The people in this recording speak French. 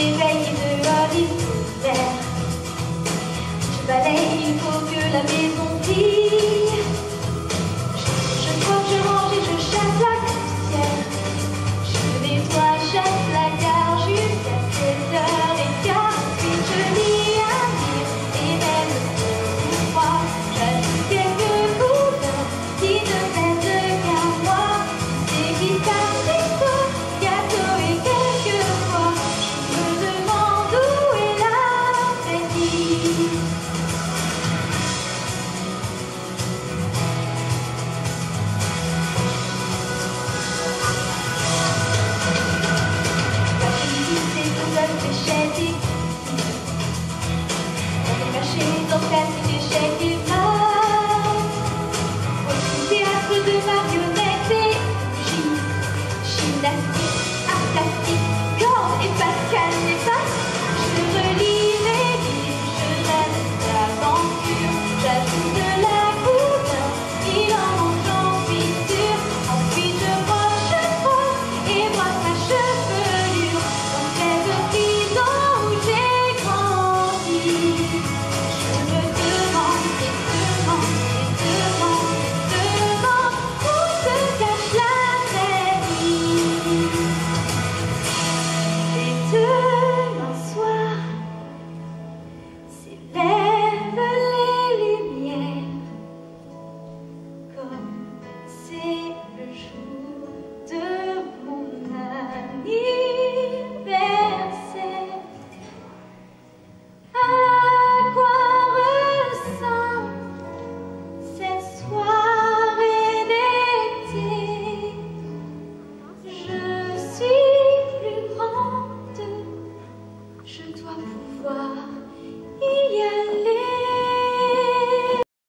s'éveille de la rive ouverte. Je balaye, il faut que la maison brille. Je crois je range et je chasse la poussière. Je nettoie. lefty, up it.